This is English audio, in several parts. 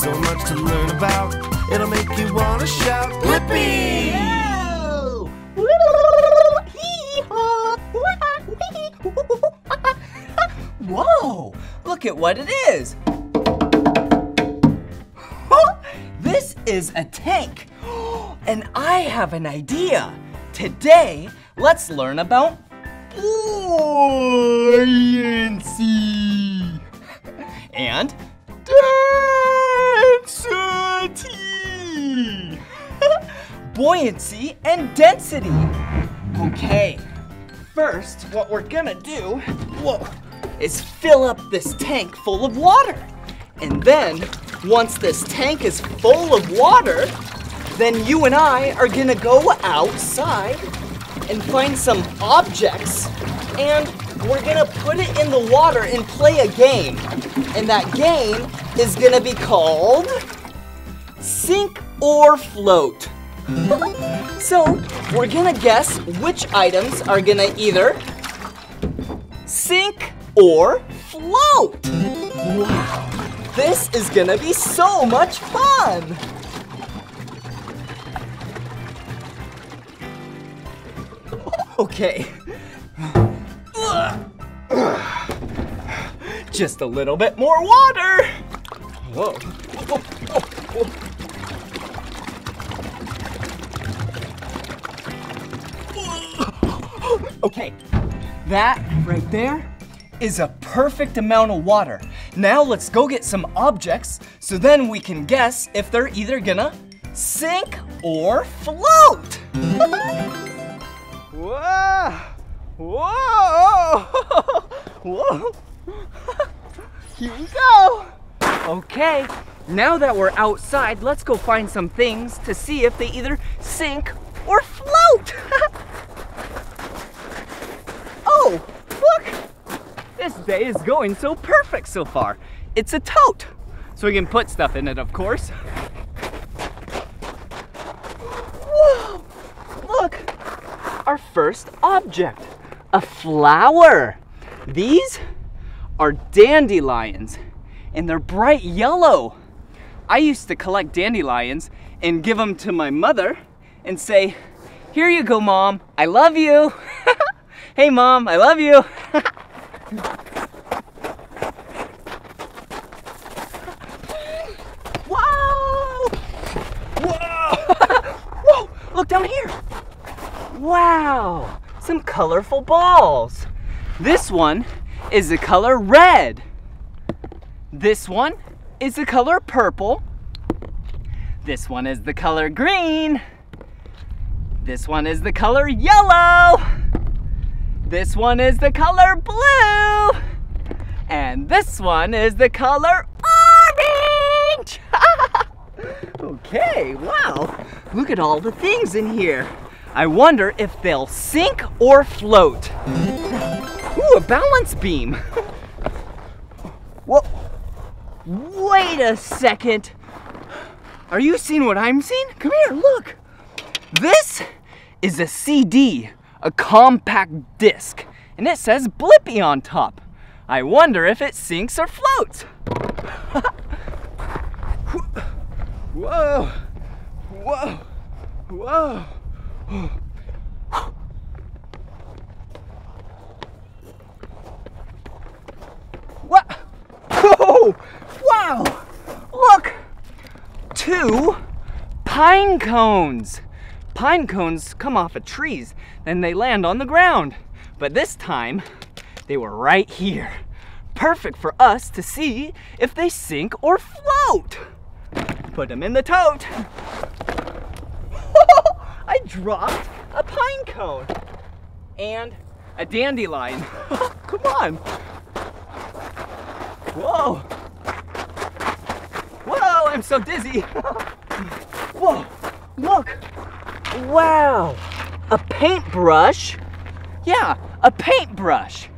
So much to learn about. It'll make you want to shout, Blippi! Whoa! Look at what it is. This is a tank. And I have an idea. Today, let's learn about buoyancy and density. buoyancy and density. Okay, first, what we're gonna do, whoa, is fill up this tank full of water. And then, once this tank is full of water, then you and I are gonna go outside and find some objects and we're gonna put it in the water and play a game. And that game is gonna be called Sink or Float. so, we're gonna guess which items are gonna either sink or float. Wow, this is gonna be so much fun. Okay. Just a little bit more water. Whoa. Whoa, whoa, whoa. Okay, that right there is a perfect amount of water. Now let's go get some objects so then we can guess if they're either gonna sink or float. Whoa! Whoa! Whoa! Here we go! Okay, now that we're outside, let's go find some things to see if they either sink or float! oh, look! This day is going so perfect so far. It's a tote, so we can put stuff in it, of course. Whoa! Look! our first object a flower. These are dandelions and they're bright yellow. I used to collect dandelions and give them to my mother and say, Here you go, mom. I love you. hey, mom, I love you. Whoa! Whoa! Whoa! Look down here. Wow, some colorful balls. This one is the color red. This one is the color purple. This one is the color green. This one is the color yellow. This one is the color blue. And this one is the color orange. okay, wow. Look at all the things in here. I wonder if they'll sink or float. A balance beam. Whoa. Wait a second. Are you seeing what I'm seeing? Come here, look. This is a CD, a compact disc, and it says Blippi on top. I wonder if it sinks or floats. Whoa, whoa, whoa. What? Whoa! Wow! Look! Two pine cones. Pine cones come off of trees, then they land on the ground. But this time, they were right here. Perfect for us to see if they sink or float. Put them in the tote. I dropped a pine cone and a dandelion. Come on. Whoa. Whoa, I'm so dizzy. Whoa, look. Wow, a paintbrush. Yeah, a paintbrush.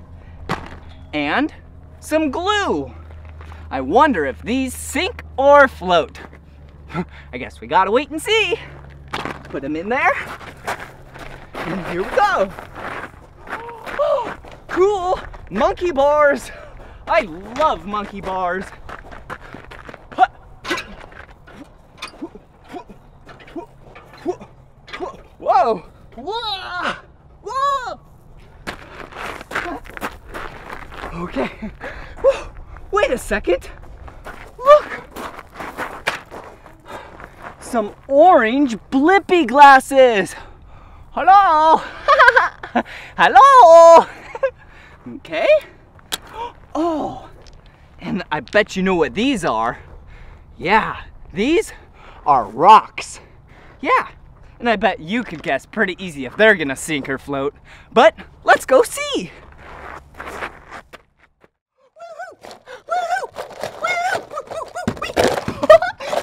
And some glue. I wonder if these sink or float. I guess we gotta wait and see. Put them in there. And here we go. cool, Monkey bars. I love monkey bars. Whoa. Whoa. Whoa. Okay. Wait a second. Look. Some orange Blippi glasses. Hello. Hello okay. Oh, and I bet you know what these are. Yeah, these are rocks. Yeah, and I bet you could guess pretty easy if they're gonna sink or float. But let's go see.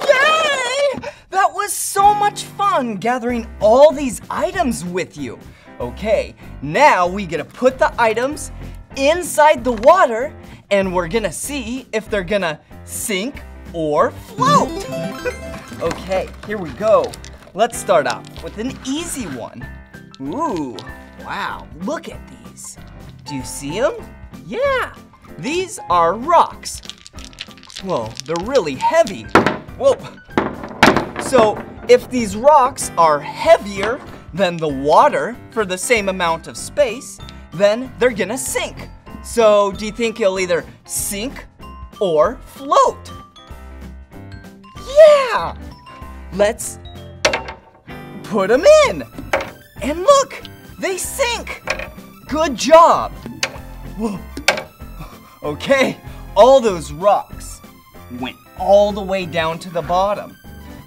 Yay! That was so much fun gathering all these items with you. Okay, now we get to put the items inside the water and we're gonna see if they're gonna sink or float. okay, here we go. Let's start off with an easy one. Ooh, wow, look at these. Do you see them? Yeah, these are rocks. Whoa, they're really heavy. Whoa. So, if these rocks are heavier than the water for the same amount of space, then they're gonna sink. So, do you think it'll either sink or float? Yeah! Let's put them in. And look, they sink. Good job. Whoa. Okay, all those rocks went all the way down to the bottom.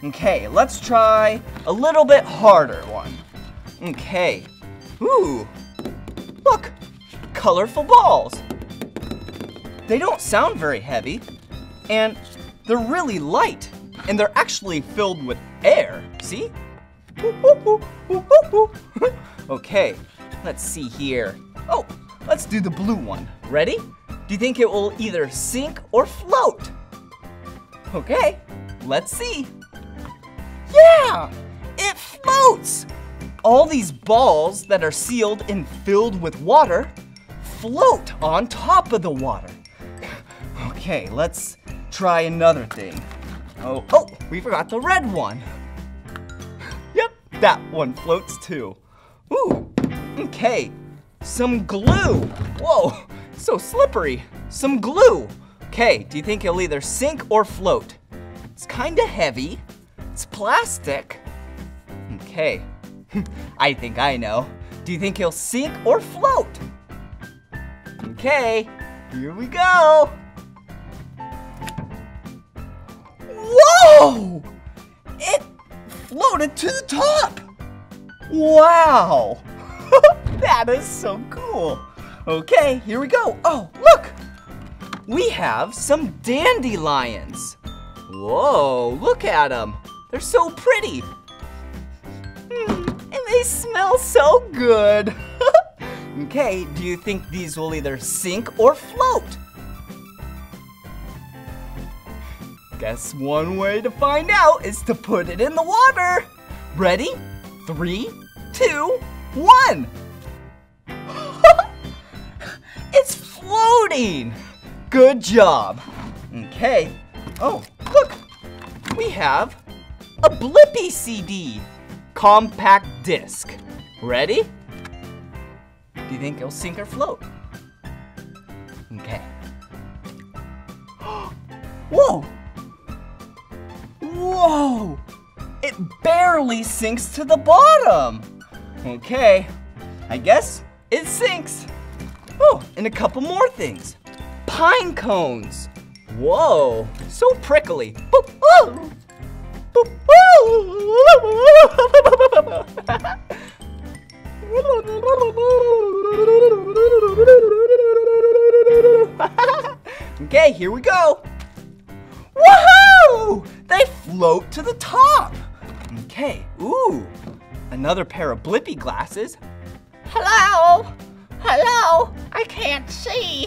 Okay, let's try a little bit harder one. Okay. Ooh. Colorful balls. They don't sound very heavy, and they're really light, and they're actually filled with air. See? okay, let's see here. Oh, let's do the blue one. Ready? Do you think it will either sink or float? Okay, let's see. Yeah, it floats. All these balls that are sealed and filled with water float on top of the water. Okay, let's try another thing. Oh, oh, we forgot the red one. Yep, that one floats too. Ooh, okay, some glue. Whoa, so slippery. Some glue. Okay, do you think it'll either sink or float? It's kinda heavy. It's plastic. Okay, I think I know. Do you think he'll sink or float? Okay, here we go. Whoa! It floated to the top. Wow! that is so cool. Okay, here we go. Oh, look! We have some dandelions. Whoa, look at them. They're so pretty. Hmm, and they smell so good. okay, do you think these will either sink or float? Guess one way to find out is to put it in the water. Ready? Three, two, one. it's floating. Good job. Okay. Oh, look. We have a Blippi CD compact disc. Ready? Do you think it'll sink or float? Okay. Whoa! Whoa! It barely sinks to the bottom. Okay, I guess it sinks. Oh, and a couple more things. Pine cones. Whoa, so prickly. Boop, oh. Boop, oh. okay, here we go. Woohoo! They float to the top. Okay, ooh, another pair of Blippi glasses. Hello? Hello? I can't see.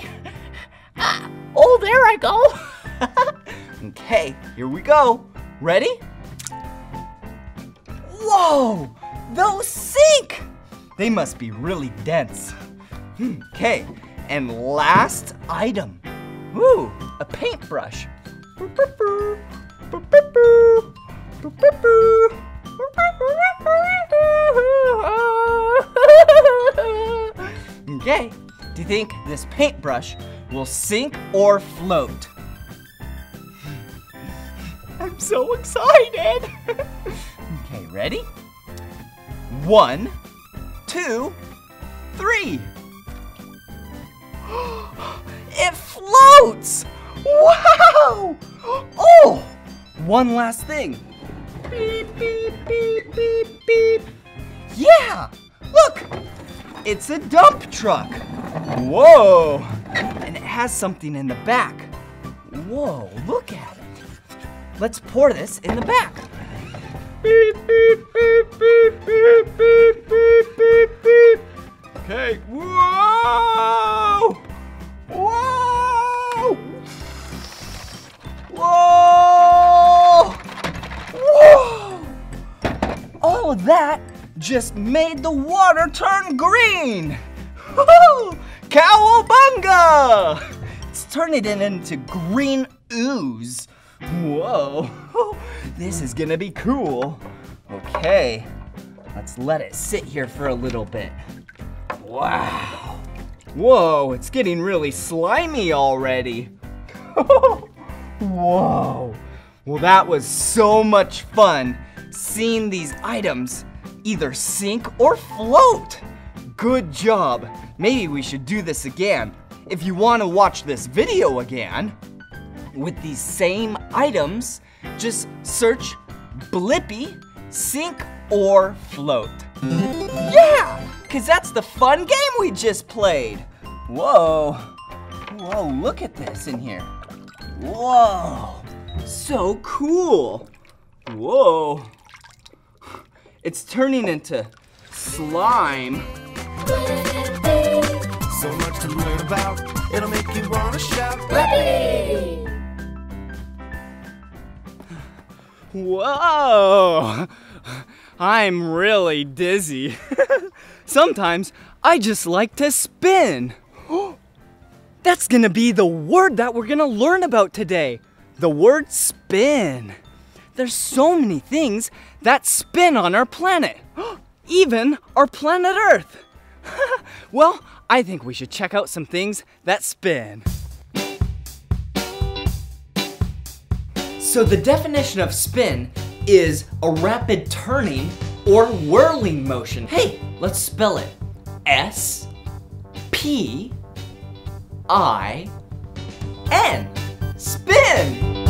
Ah, oh, there I go. okay, here we go. Ready? Whoa, those sink. They must be really dense. Okay, and last item. Ooh, a paintbrush. Okay, do you think this paintbrush will sink or float? I'm so excited! okay, ready? One, two, three. it floats! Wow! Oh! One last thing. Beep, beep, beep, beep, beep. Yeah! Look! It's a dump truck. Whoa! And it has something in the back. Whoa, look at it. Let's pour this in the back. Beep, beep, beep, beep, beep, beep, beep, beep, beep. Okay, whoa! Whoa! Whoa! Whoa! All of that just made the water turn green! Woo! Cowabunga! It's turning it into green ooze. Whoa, this is gonna be cool. Okay, let's let it sit here for a little bit. Wow. Whoa, it's getting really slimy already. Whoa. Well, that was so much fun seeing these items either sink or float. Good job. Maybe we should do this again. If you want to watch this video again, with these same items, just search Blippi, sink or float. Yeah, because that's the fun game we just played. Whoa, whoa, look at this in here. Whoa, so cool. Whoa, it's turning into slime. So much to learn about, it'll make you wanna shout. Whoa! I'm really dizzy. Sometimes I just like to spin. That's gonna be the word that we're gonna learn about today. The word spin. There's so many things that spin on our planet, even our planet Earth. well, I think we should check out some things that spin. So the definition of spin is a rapid turning or whirling motion. Hey, let's spell it. S P I N. Spin.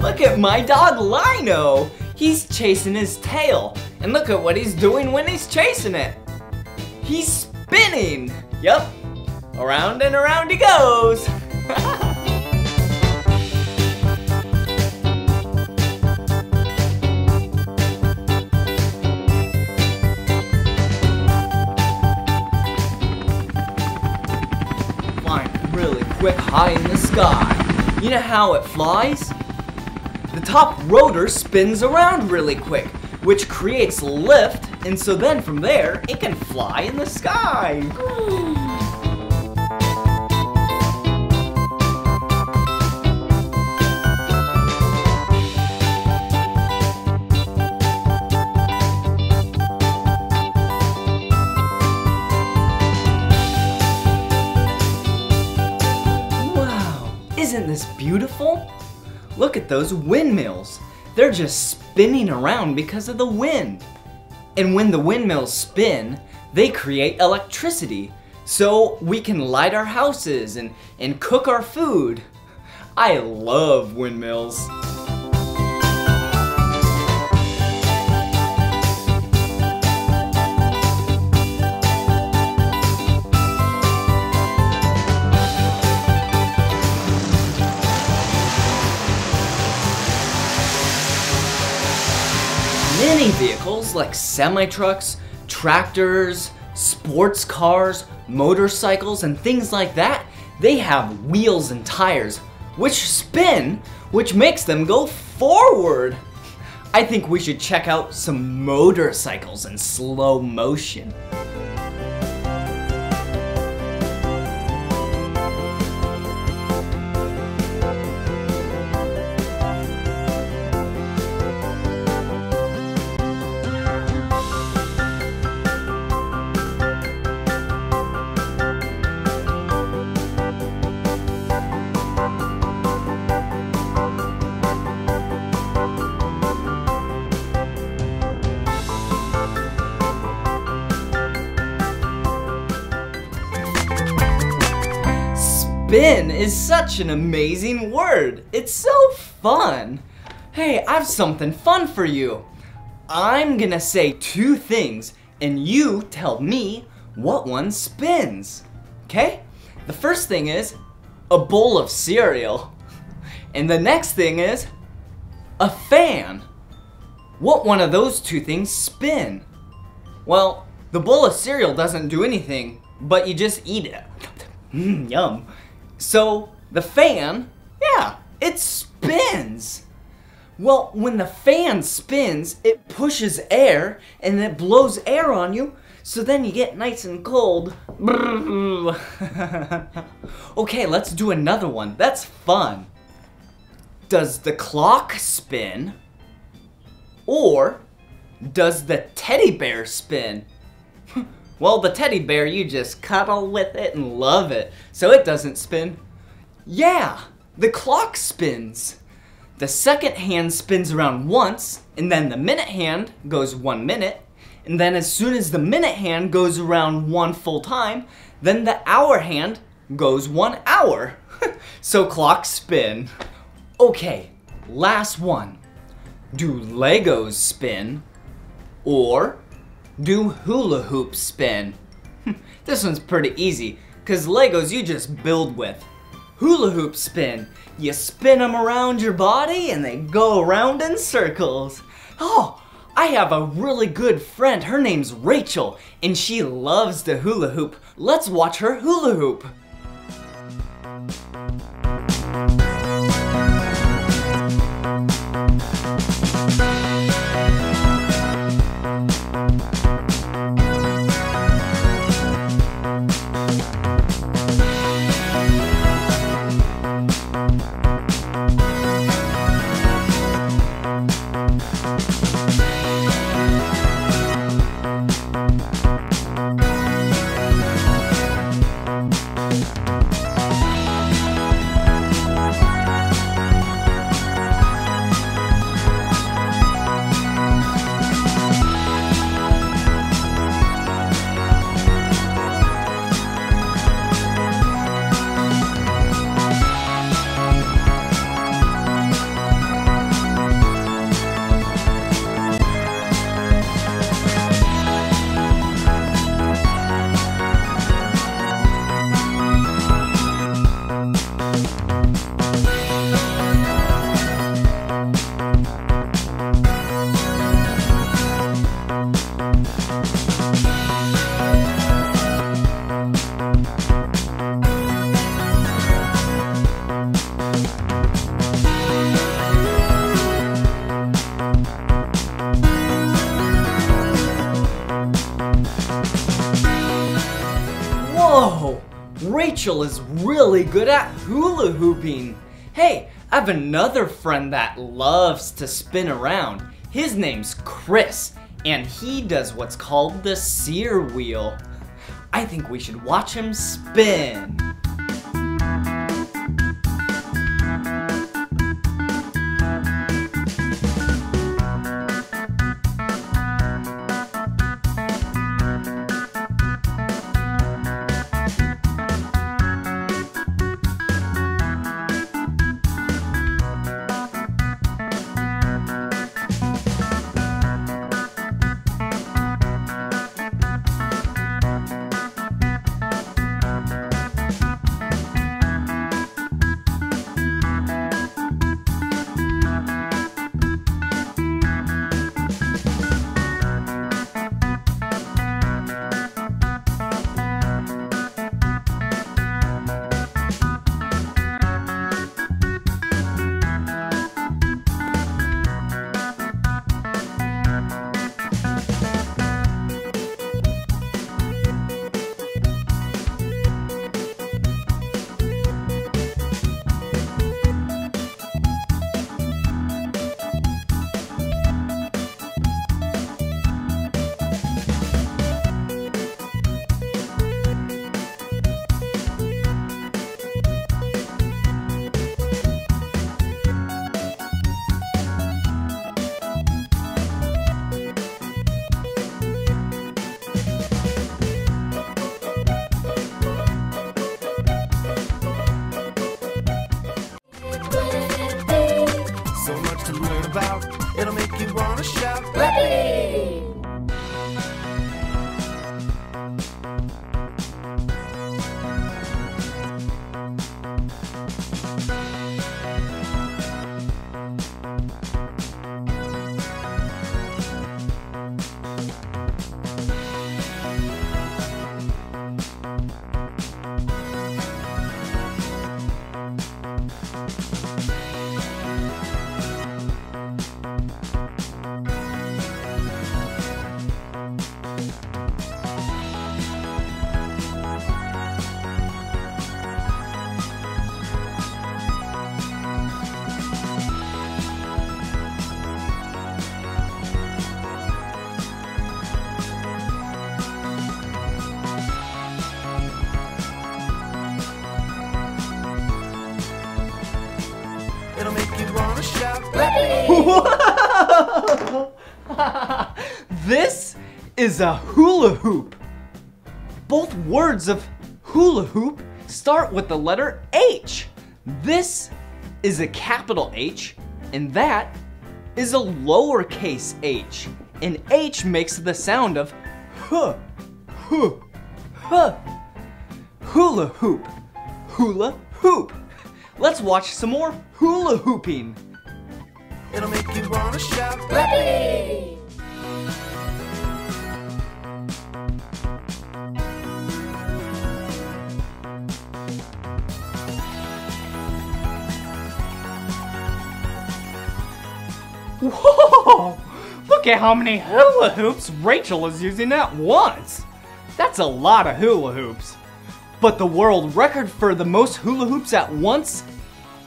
Look at my dog Lino. He's chasing his tail. And look at what he's doing when he's chasing it. He's spinning. Yup. Around and around he goes. Quick high in the sky. You know how it flies? The top rotor spins around really quick, which creates lift, and so then from there, it can fly in the sky. Wow, isn't this beautiful? Look at those windmills. They're just spinning around because of the wind. And when the windmills spin, they create electricity. So we can light our houses and, and cook our food. I love windmills. Many vehicles like semi trucks, tractors, sports cars, motorcycles, and things like that, they have wheels and tires which spin, which makes them go forward. I think we should check out some motorcycles in slow motion. Is such an amazing word. It's so fun. Hey, I've something fun for you. I'm gonna say two things, and you tell me what one spins. Okay? The first thing is a bowl of cereal. And the next thing is a fan. What one of those two things spin? Well, the bowl of cereal doesn't do anything, but you just eat it. Mmm, yum. So, the fan, yeah, it spins. Well, when the fan spins, it pushes air and it blows air on you, so then you get nice and cold. okay, let's do another one. That's fun. Does the clock spin? Or does the teddy bear spin? Well, the teddy bear, you just cuddle with it and love it, so it doesn't spin. Yeah, the clock spins. The second hand spins around once, and then the minute hand goes one minute, and then as soon as the minute hand goes around one full time, then the hour hand goes one hour. so clocks spin. Okay, last one. Do Legos spin? Or do hula hoops spin? this one's pretty easy, because Legos you just build with. Hula hoops spin. You spin them around your body and they go around in circles. Oh, I have a really good friend. Her name's Rachel, and she loves to hula hoop. Let's watch her hula hoop. Rachel is really good at hula hooping. Hey, I have another friend that loves to spin around. His name's Chris, and he does what's called the Cyr wheel. I think we should watch him spin. This is a hula hoop. Both words of hula hoop start with the letter H. This is a capital H, and that is a lowercase h. And H makes the sound of huh, huh, huh. Hula hoop, hula hoop. Let's watch some more hula hooping. It'll make you wanna shout. Whoa! Look at how many hula hoops Rachel is using at once. That's a lot of hula hoops. But the world record for the most hula hoops at once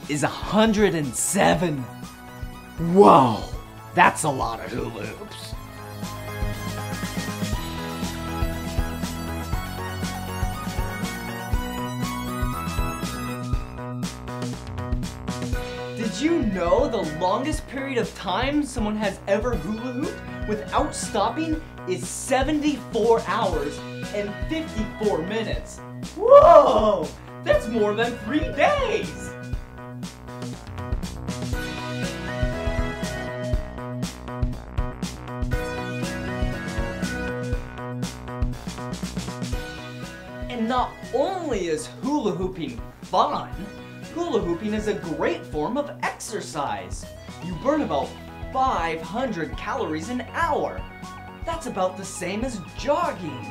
is 107. Whoa! That's a lot of hula hoops. Did you know the longest period of time someone has ever hula hooped without stopping is 74 hours and 54 minutes? Whoa! That's more than three days! And not only is hula hooping fun, hula hooping is a great form of exercise. You burn about 500 calories an hour. That's about the same as jogging.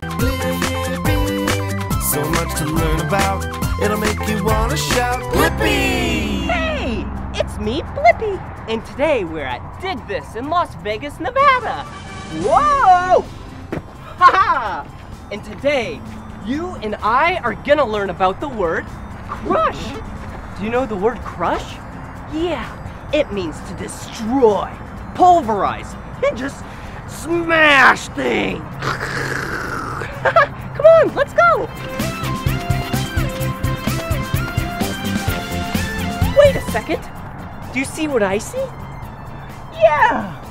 Blippi. So much to learn about. It'll make you wanna shout. Blippi! Hey, it's me, Blippi, and today we're at Dig This in Las Vegas, Nevada. Whoa! Haha! And today, you and I are gonna learn about the word crush. Do you know the word crush? Yeah, it means to destroy, pulverize, and just smash things. Come on, let's go. Wait a second. Do you see what I see? Yeah!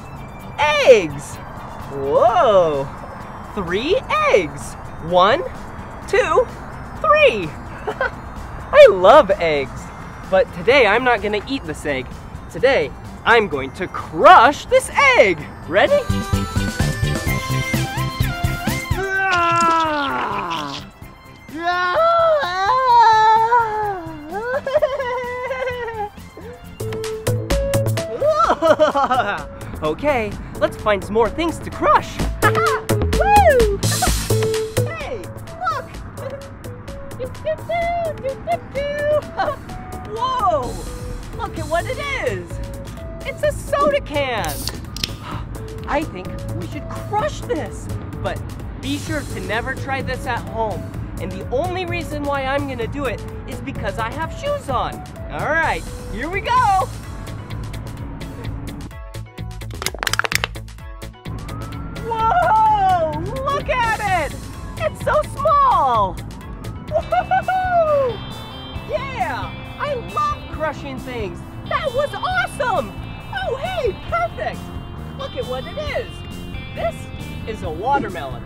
Eggs! Whoa! Three eggs! One, two, three! I love eggs! But today I'm not gonna eat this egg. Today I'm going to crush this egg! Ready? Okay, let's find some more things to crush. Woo! hey, look! Whoa! Look at what it is! It's a soda can! I think we should crush this. But be sure to never try this at home. And the only reason why I'm gonna do it is because I have shoes on. All right, here we go. Watermelon.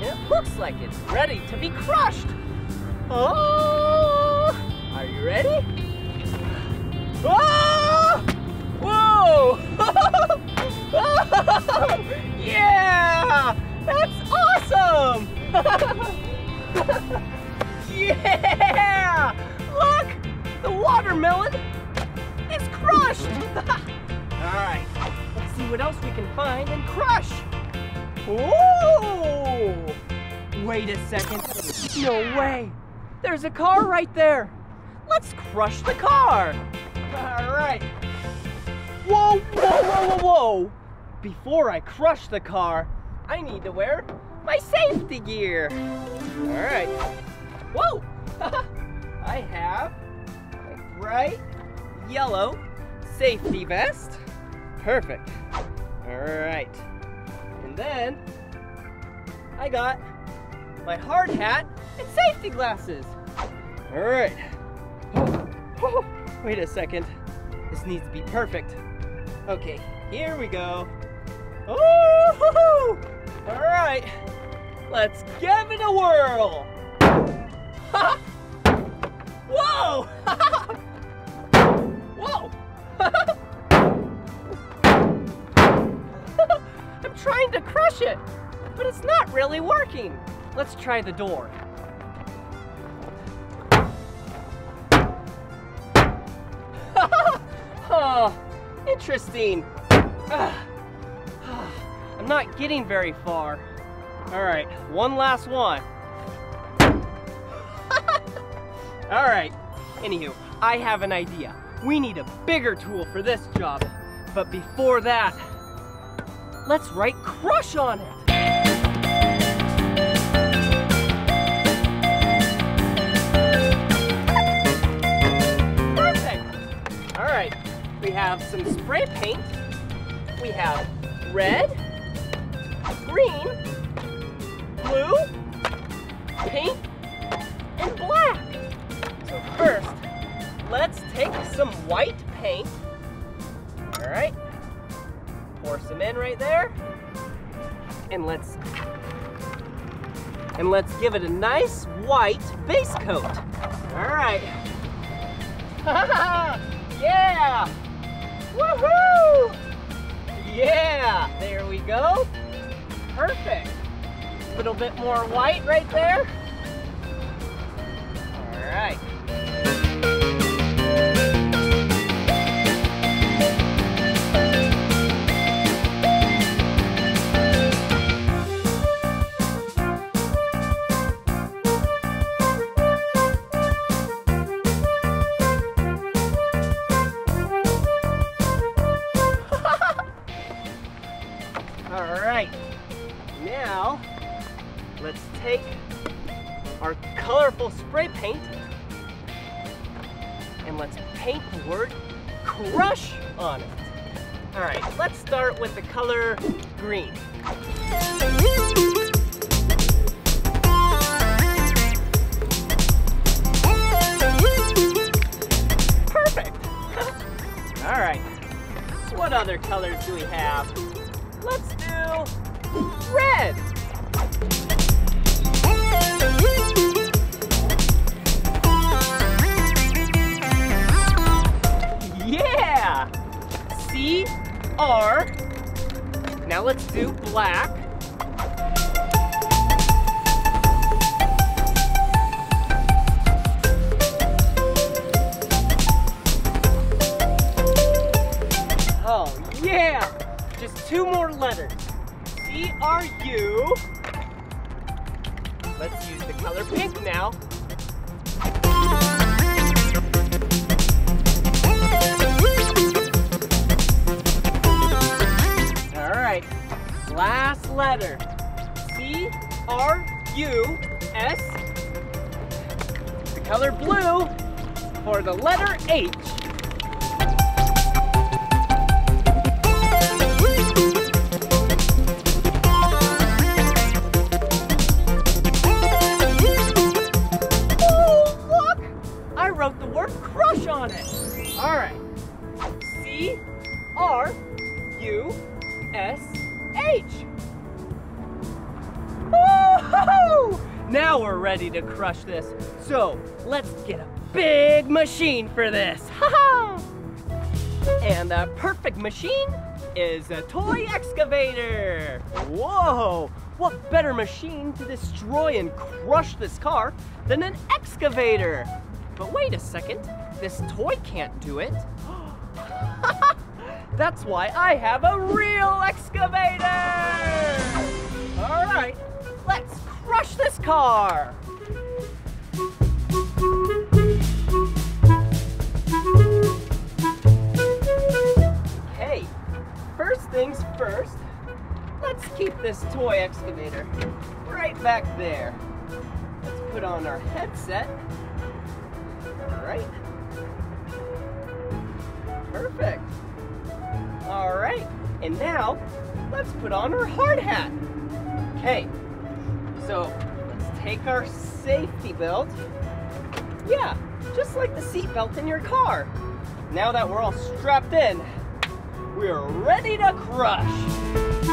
It looks like it's ready to be crushed! Oh! Are you ready? Oh! Whoa! yeah! That's awesome! yeah! Look! The watermelon is crushed! Alright, let's see what else we can find and crush! Whoa! Wait a second. No way! There's a car right there! Let's crush the car! Alright. Whoa, whoa, whoa, whoa, whoa! Before I crush the car, I need to wear my safety gear. All right. Whoa! I have a bright yellow safety vest. Perfect. All right. And then I got my hard hat, and safety glasses. All right. Oh, oh, wait a second. This needs to be perfect. Okay, here we go. Oh, all right. Let's give it a whirl. Whoa! Whoa! trying to crush it, but it's not really working. Let's try the door. oh, interesting. I'm not getting very far. All right, one last one. All right, anywho, I have an idea. We need a bigger tool for this job. But before that, let's write crush on it. Perfect. All right, we have some spray paint. We have red, green, blue, pink, and black. So first, let's take some white paint. Some in right there. And let's, and let's give it a nice white base coat. All right. yeah! Woohoo! Yeah, there we go. Perfect. A little bit more white right there. All right. Let's do red. Yeah! C R. Now let's do black. C R U. Let's use the color pink now. All right, last letter. C R U S. The color blue for the letter H. for this. And the perfect machine is a toy excavator. Whoa! What better machine to destroy and crush this car than an excavator? But wait a second, this toy can't do it. That's why I have a real excavator! All right, let's crush this car. Things first, let's keep this toy excavator right back there. Let's put on our headset. All right. Perfect. All right, and now let's put on our hard hat. Okay, so let's take our safety belt. Yeah, just like the seat belt in your car. Now that we're all strapped in, we're ready to crush.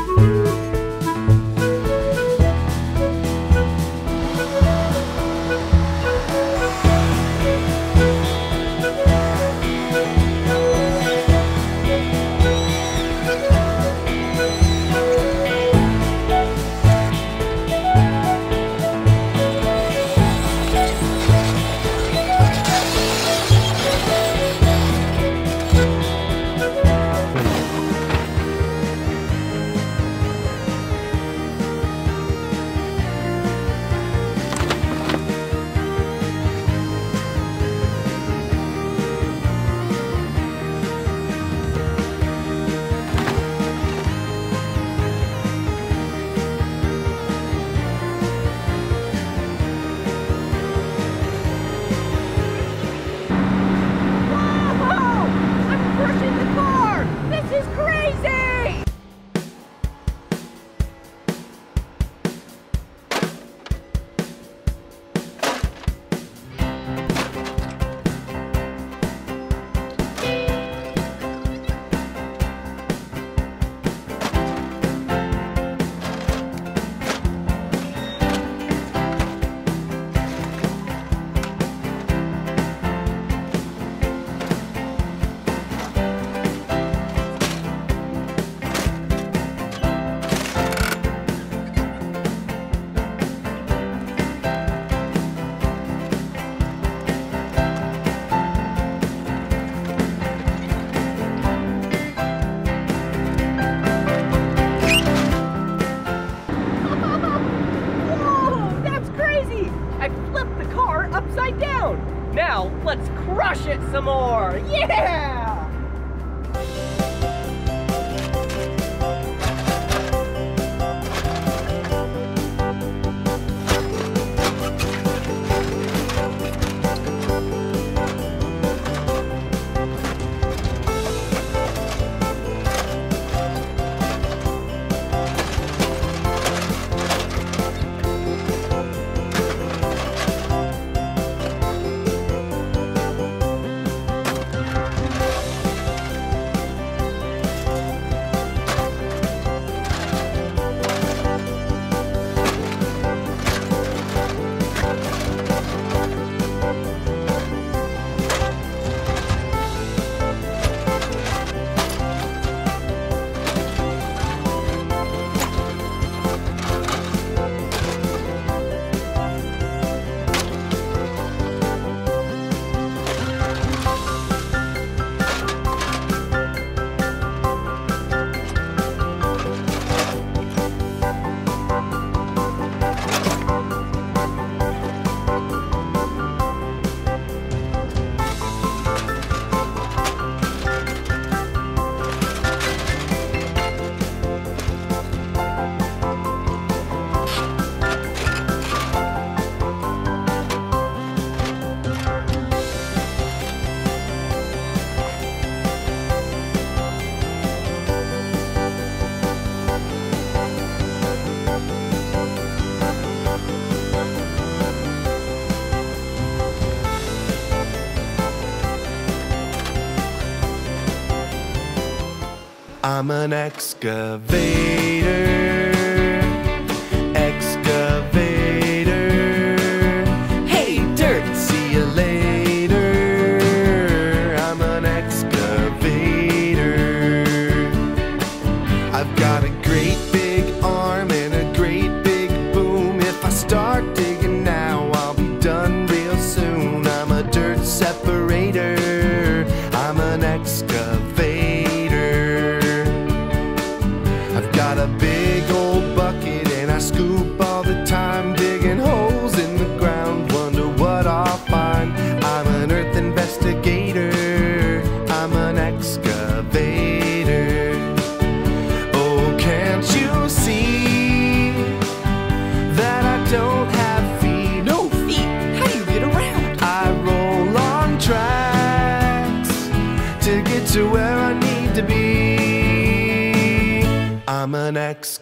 I'm an excavator.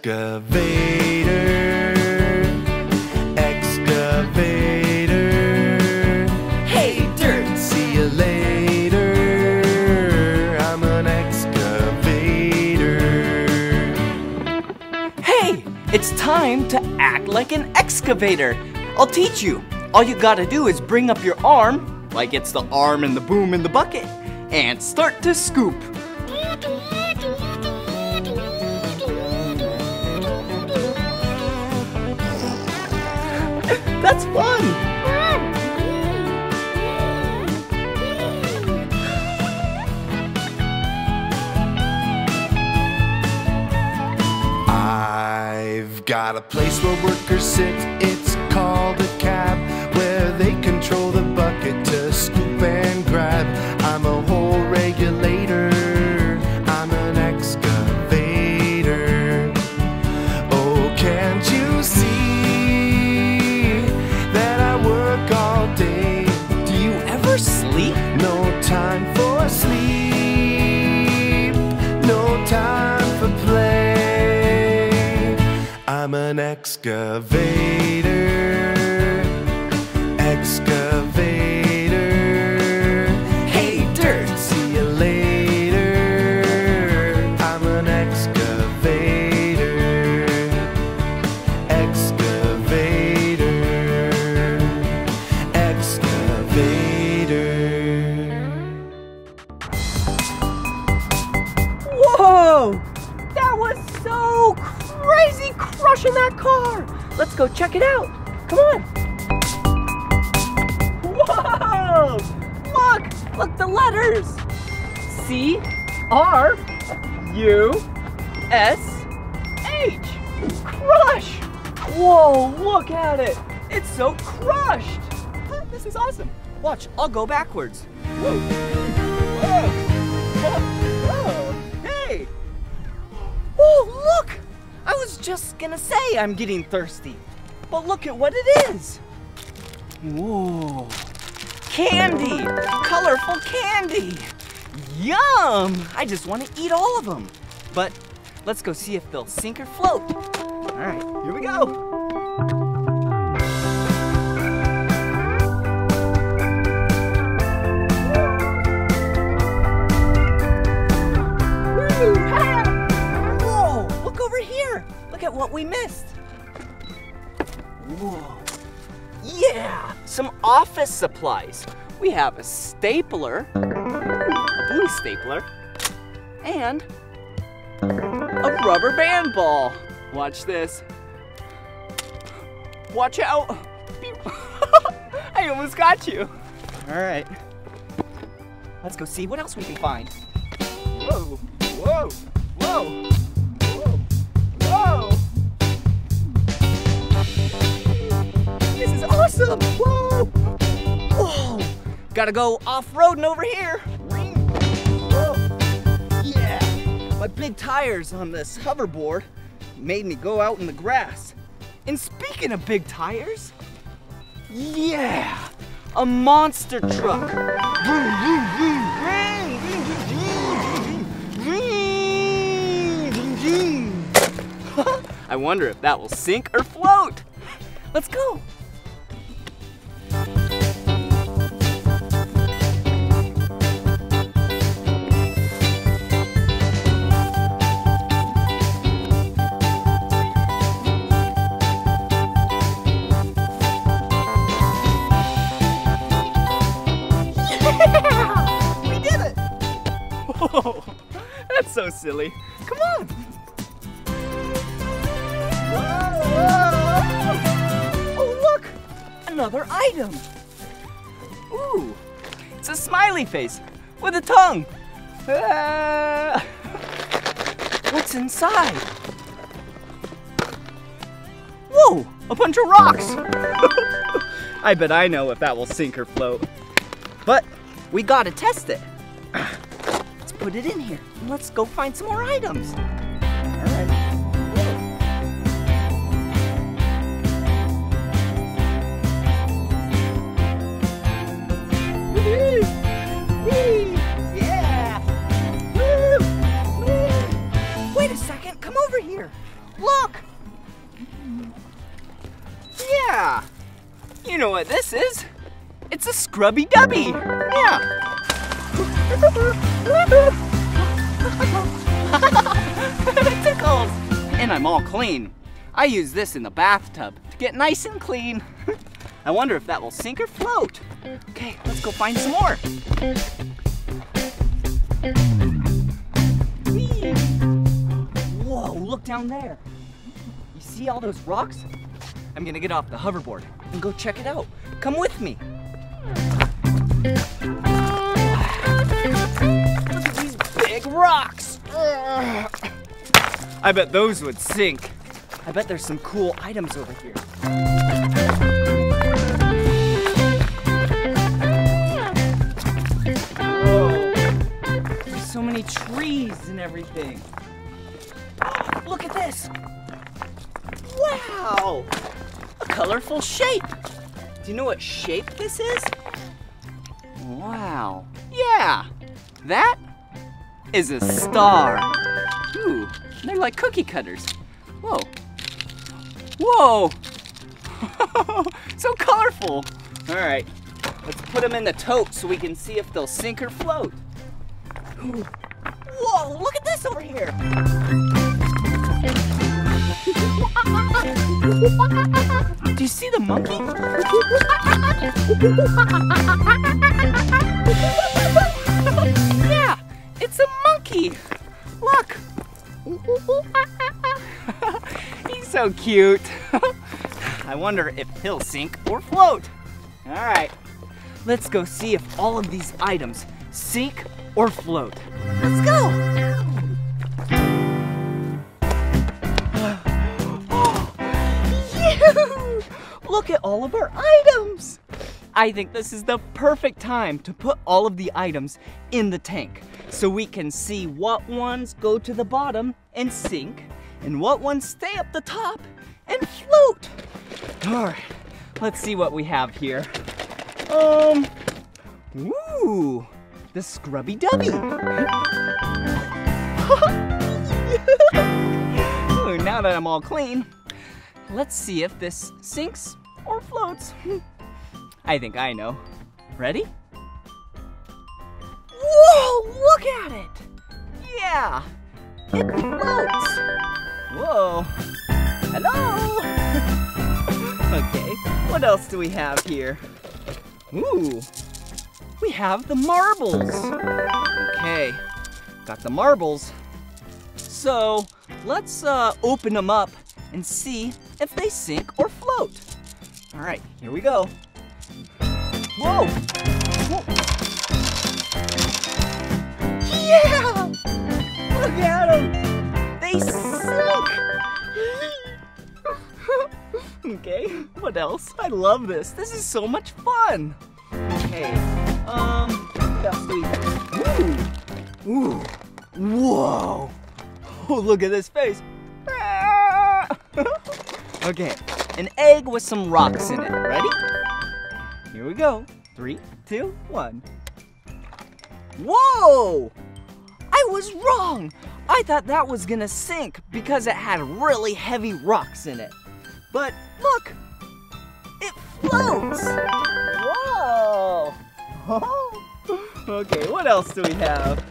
Excavator. Excavator. Hey, dirt. See you later. I'm an excavator. Hey, it's time to act like an excavator. I'll teach you. All you gotta do is bring up your arm, like it's the arm and the boom in the bucket, and start to scoop. That's fun! I've got a place have R U S H! Crush! Whoa, look at it! It's so crushed! This is awesome. Watch, I'll go backwards. Whoa! Whoa! Whoa! Hey! Oh, look! I was just gonna say I'm getting thirsty. But look at what it is. Whoa. Candy! Colorful candy! Yum! I just want to eat all of them. But let's go see if they'll sink or float. All right, here we go. Whoa! Look over here! Look at what we missed. Whoa. Yeah! Some office supplies. We have a stapler, a stapler, and a rubber band ball. Watch this. Watch out! I almost got you. All right. Let's go see what else we can find. Whoa! Whoa! Whoa! Whoa! Whoa! This is awesome! Whoa! Whoa! Gotta go off-roading over here. My big tires on this hoverboard made me go out in the grass. And speaking of big tires, yeah, a monster truck. I wonder if that will sink or float. Let's go. That's so silly. Come on. Oh, look! Another item. Ooh, it's a smiley face with a tongue. Ah. What's inside? Whoa, a bunch of rocks. I bet I know if that will sink or float. But we gotta test it. Put it in here and let's go find some more items. All right. Woo! Woo! Yeah! Woo! Woo! Wait a second, come over here. Look! Yeah! You know what this is? It's a scrubby dubby. Yeah. It tickles. And I'm all clean. I use this in the bathtub to get nice and clean. I wonder if that will sink or float. Okay, let's go find some more. Whoa, look down there. You see all those rocks? I'm gonna get off the hoverboard and go check it out. Come with me. Big rocks. I bet those would sink. I bet there's some cool items over here. There's so many trees and everything. Oh, look at this. Wow! A colorful shape. Do you know what shape this is? Wow. Yeah. That is a star. Ooh, they're like cookie cutters. Whoa. Whoa. so colorful. All right, let's put them in the tote so we can see if they'll sink or float. Whoa, look at this over here. Do you see the monkey? it's a monkey. Look. He's so cute. I wonder if he'll sink or float. All right, let's go see if all of these items sink or float. Let's go. Look at all of our items. I think this is the perfect time to put all of the items in the tank so we can see what ones go to the bottom and sink and what ones stay up the top and float. All right, let's see what we have here. Um, ooh, the Scrubby Dubby. Now that I'm all clean, let's see if this sinks or floats. I think I know. Ready? Whoa, look at it! Yeah, it floats. Whoa, hello. okay, what else do we have here? Ooh, we have the marbles. Okay, got the marbles. So let's uh, open them up and see if they sink or float. All right, here we go. Whoa! Whoa. Yeah! Look at them! They sink! okay, what else? I love this. This is so much fun. Okay, um, what else do we! Whoa! Oh, look at this face. okay, an egg with some rocks in it. Ready? Here we go. Three, two, one. Whoa! I was wrong! I thought that was gonna sink because it had really heavy rocks in it. But look, it floats! Whoa! Oh. okay, what else do we have?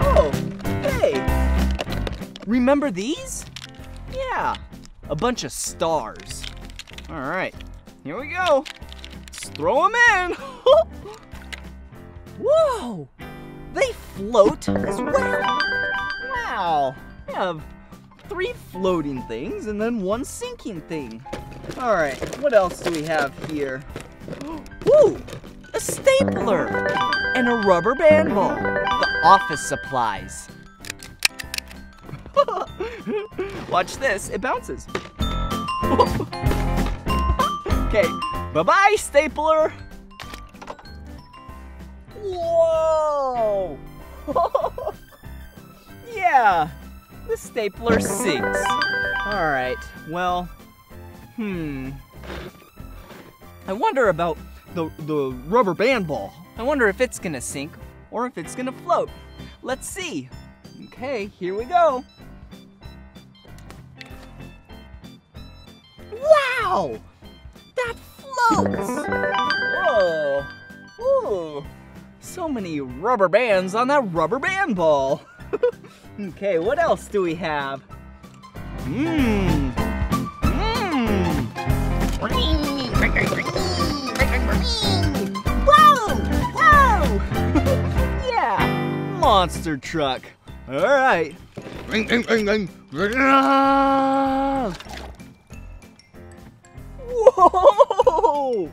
Oh, hey! Remember these? Yeah, a bunch of stars. All right, here we go. Throw them in. Whoa, they float as well. Wow, we have three floating things and then one sinking thing. All right, what else do we have here? Ooh, a stapler and a rubber band ball. The office supplies. Watch this, it bounces. okay, bye-bye, stapler. Whoa! yeah, the stapler sinks. All right, well, hmm. I wonder about the, the rubber band ball. I wonder if it's gonna sink or if it's gonna float. Let's see. Okay, here we go. Wow! That floats! Whoa! Ooh! So many rubber bands on that rubber band ball. okay, what else do we have? Mmm. Whoa! Whoa! yeah, monster truck. All right.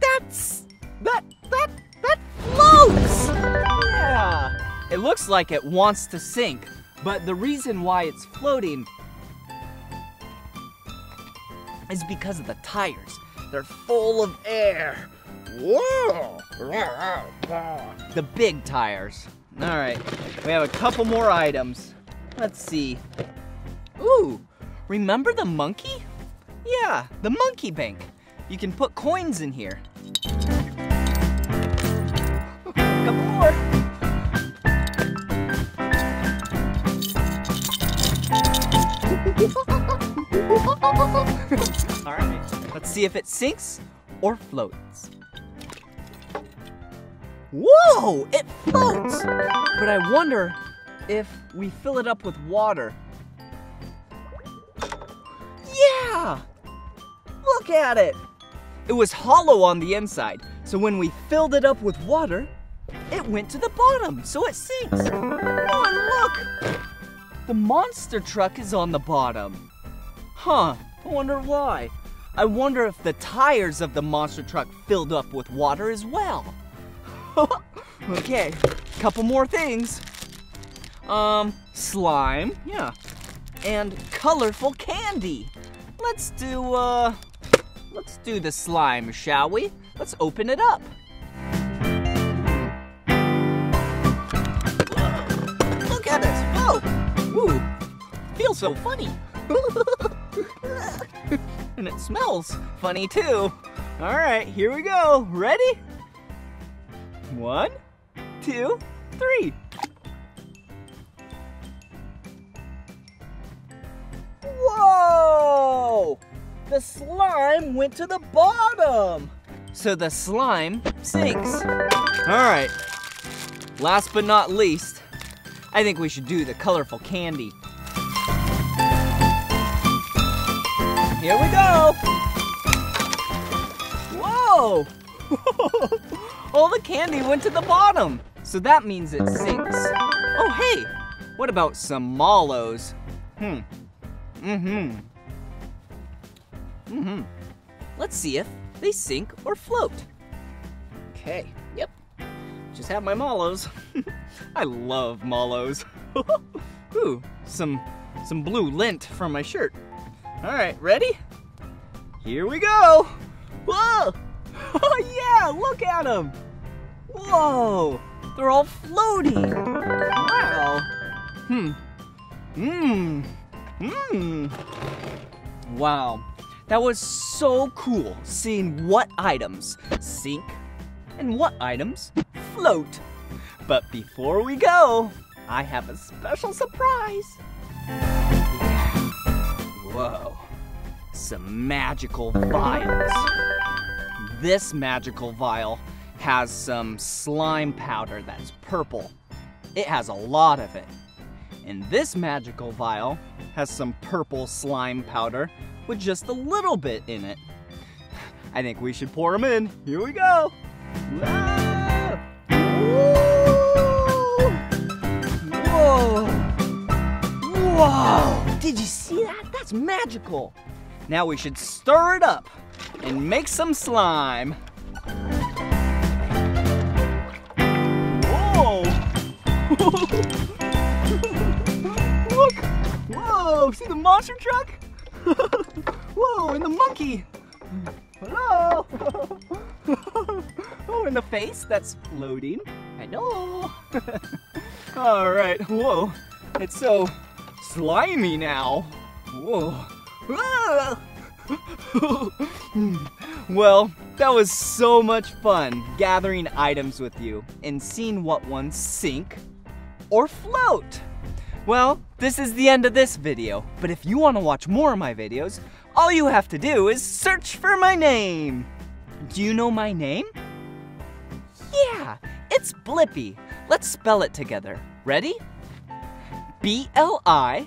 That's that that that floats. Yeah. It looks like it wants to sink, but the reason why it's floating is because of the tires. They're full of air. Whoa! The big tires. All right, we have a couple more items. Let's see. Ooh, remember the monkey? Yeah, the monkey bank. You can put coins in here. Couple more. All right, let's see if it sinks or floats. Whoa, it floats! But I wonder if we fill it up with water. Yeah! Look at it! It was hollow on the inside, so when we filled it up with water, it went to the bottom, so it sinks. Oh, and look! The monster truck is on the bottom. Huh, I wonder why. I wonder if the tires of the monster truck filled up with water as well. okay, couple more things. Um, slime, yeah. And colorful candy. Let's do, uh, let's do the slime, shall we? Let's open it up. Whoa, Look at this, oh, whoa, ooh, feels so funny. and it smells funny too. All right, here we go. Ready? One, two, three. Whoa! The slime went to the bottom. So the slime sinks. All right. Last but not least, I think we should do the colorful candy. Here we go. Whoa! All the candy went to the bottom. So that means it sinks. Oh, hey, what about some mallows? Hmm. Mm-hmm. Mm-hmm. Let's see if they sink or float. Okay, yep. Just have my mallows. I love mallows. Ooh, some some blue lint from my shirt. All right, ready? Here we go. Whoa! Oh yeah, look at them. Whoa, they're all floating. Wow. Hmm. Mmm. Mmm. Wow. That was so cool seeing what items sink and what items float. But before we go, I have a special surprise. Whoa. Some magical vials. This magical vial has some slime powder that's purple. It has a lot of it. And this magical vial has some purple slime powder with just a little bit in it. I think we should pour them in. Here we go. Whoa! Whoa! Did you see that? That's magical. Now we should stir it up and make some slime. Whoa! Look! Whoa! See the monster truck? Whoa, and the monkey! Hello! oh, and the face that's floating. Hello! All right, whoa. It's so slimy now. Whoa. Well, that was so much fun gathering items with you and seeing what ones sink or float. Well, this is the end of this video, but if you want to watch more of my videos, all you have to do is search for my name. Do you know my name? Yeah, it's Blippi. Let's spell it together. Ready? B-L-I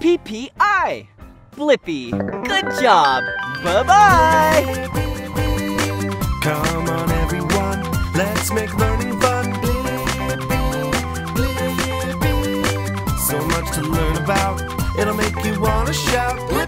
P-P-I. Blippi. Good job. Bye-bye. Come on, everyone, let's make learning It'll make you wanna shout.